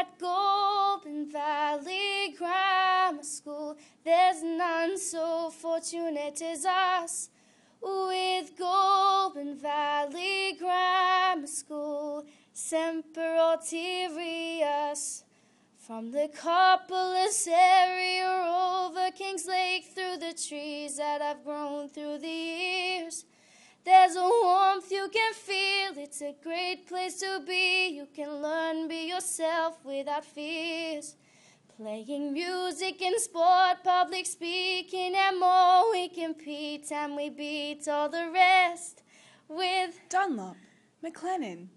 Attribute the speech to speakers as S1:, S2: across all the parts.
S1: At Goulburn Valley Grammar School, there's none so fortunate as us. With Goulburn Valley Grammar School, Semper Ulterius. From the Coppolis area over Kings Lake through the trees that have grown through the years. It's a great place to be. You can learn, be yourself without fears. Playing music and sport, public speaking, and more. We compete and we beat all the rest with
S2: Dunlop, McLennan,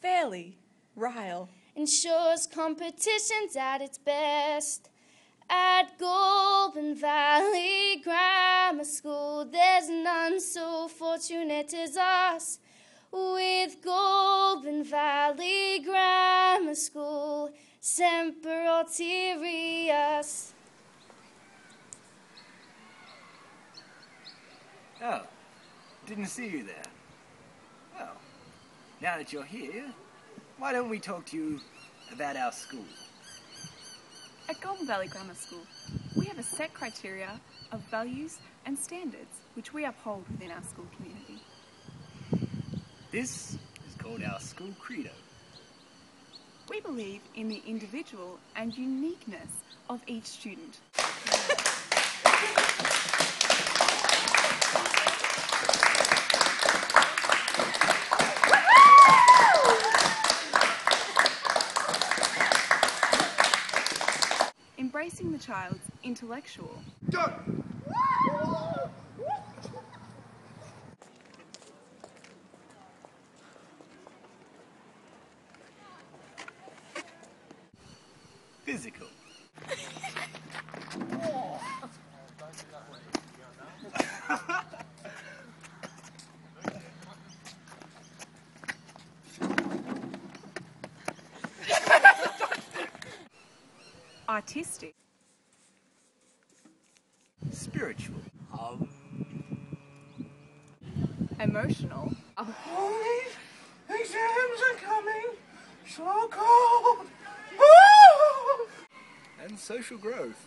S2: Fairley, Ryle.
S1: ensures competitions at its best. At Goulburn Valley Grammar School, there's none so fortunate as us. With Goulburn Valley Grammar School, Semper Ulterius.
S3: Oh, didn't see you there. Well, now that you're here, why don't we talk to you about our school?
S2: At Goulburn Valley Grammar School, we have a set criteria of values and standards which we uphold within our school community.
S3: This is called our school credo.
S2: We believe in the individual and uniqueness of each student. Embracing the child's intellectual,
S3: Physical.
S2: artistic,
S3: Spiritual.
S2: Um, emotional,
S4: Exams are coming. So cold.
S3: And social growth.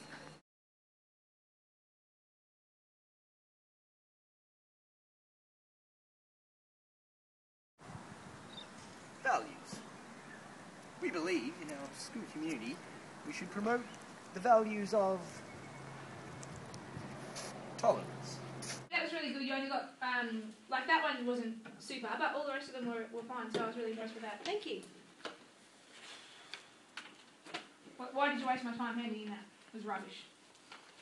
S3: Values. We believe in our school community we should promote the values of tolerance.
S5: That was really good. You only got um, like that one wasn't super, but all the rest of them were, were fine. So I was really impressed with that. Thank you. Why, why did you waste my time handing in that? It was rubbish.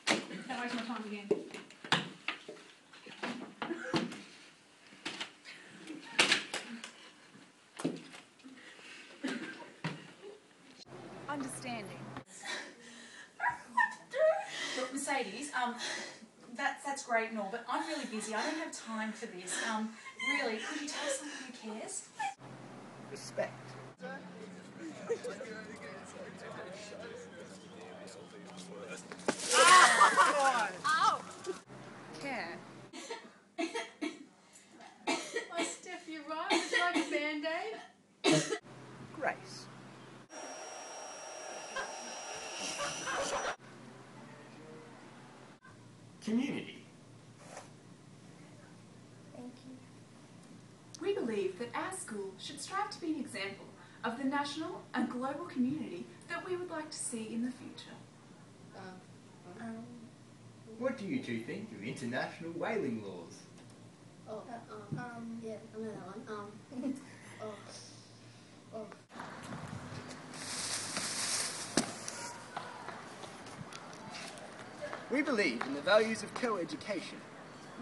S5: Don't waste my time again.
S2: understanding,
S6: Look, Mercedes, um, that's that's great and all, but I'm really busy. I don't have time for this. Um, really, could you tell someone who cares?
S3: Respect.
S5: you're right. It's like a.
S3: Grace. Community. Thank you.
S2: We believe that our school should strive to be an example of the national and global community that we would like to see in the future.
S3: What do you two think of international whaling laws?
S7: Oh, um, um, yeah, I know that one. Um, oh, oh.
S3: We believe in the values of co-education,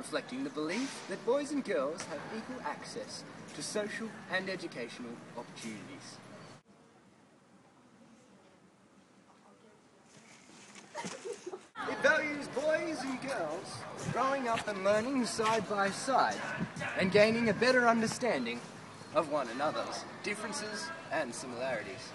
S3: reflecting the belief that boys and girls have equal access to social and educational opportunities. It values boys and girls growing up and learning side by side and gaining a better understanding of one another's differences and similarities.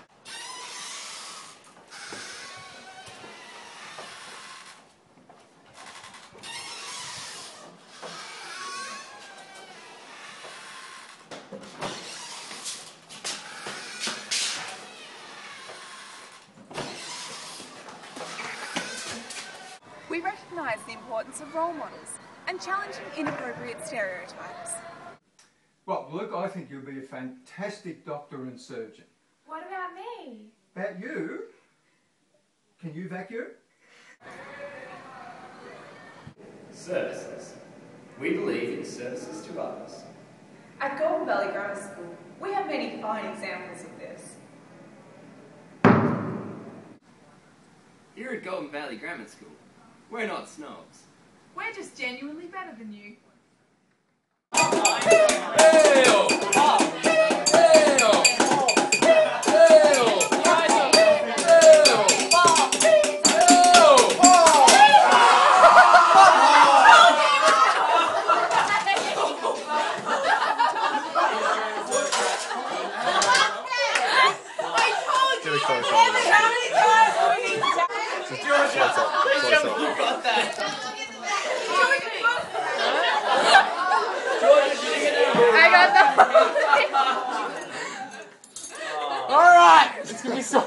S2: We recognise the importance of role models and challenging inappropriate stereotypes.
S8: Well, look, I think you'll be a fantastic doctor and surgeon.
S5: What about me?
S8: About you? Can you vacuum?
S9: Services. We believe in services to others.
S2: At Goulburn Valley Grammar School, we have many fine examples of this.
S3: Here at Goulburn Valley Grammar School, we're not snobs.
S2: We're just genuinely better than you.
S3: Alright! It's gonna be so.